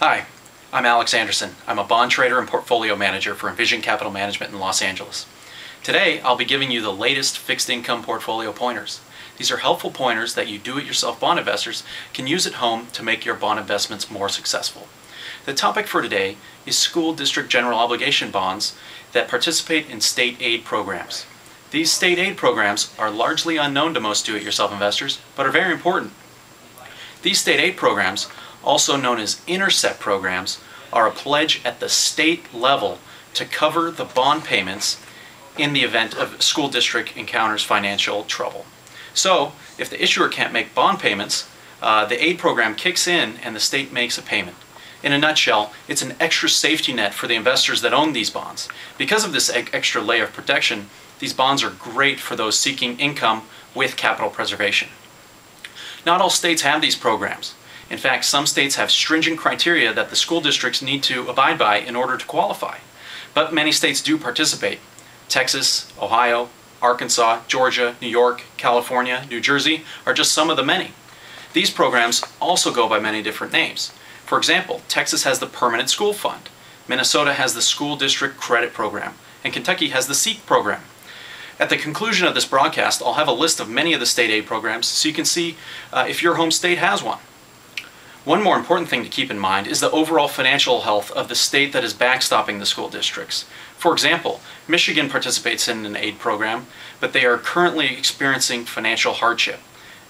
Hi, I'm Alex Anderson. I'm a bond trader and portfolio manager for Envision Capital Management in Los Angeles. Today, I'll be giving you the latest fixed income portfolio pointers. These are helpful pointers that you do-it-yourself bond investors can use at home to make your bond investments more successful. The topic for today is school district general obligation bonds that participate in state aid programs. These state aid programs are largely unknown to most do-it-yourself investors, but are very important. These state aid programs also known as intercept programs, are a pledge at the state level to cover the bond payments in the event of school district encounters financial trouble. So, if the issuer can't make bond payments, uh, the aid program kicks in and the state makes a payment. In a nutshell, it's an extra safety net for the investors that own these bonds. Because of this extra layer of protection, these bonds are great for those seeking income with capital preservation. Not all states have these programs. In fact, some states have stringent criteria that the school districts need to abide by in order to qualify. But many states do participate. Texas, Ohio, Arkansas, Georgia, New York, California, New Jersey are just some of the many. These programs also go by many different names. For example, Texas has the Permanent School Fund, Minnesota has the School District Credit Program, and Kentucky has the SEEK program. At the conclusion of this broadcast, I'll have a list of many of the state aid programs so you can see uh, if your home state has one. One more important thing to keep in mind is the overall financial health of the state that is backstopping the school districts. For example, Michigan participates in an aid program, but they are currently experiencing financial hardship.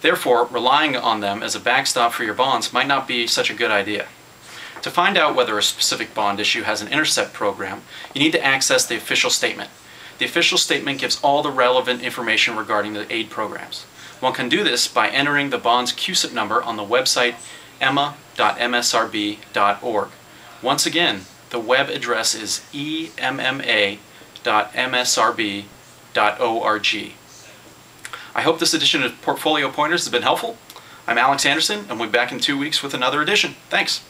Therefore, relying on them as a backstop for your bonds might not be such a good idea. To find out whether a specific bond issue has an intercept program, you need to access the official statement. The official statement gives all the relevant information regarding the aid programs. One can do this by entering the bond's CUSIP number on the website emma.msrb.org. Once again, the web address is emma.msrb.org. I hope this edition of Portfolio Pointers has been helpful. I'm Alex Anderson, and we'll be back in two weeks with another edition. Thanks.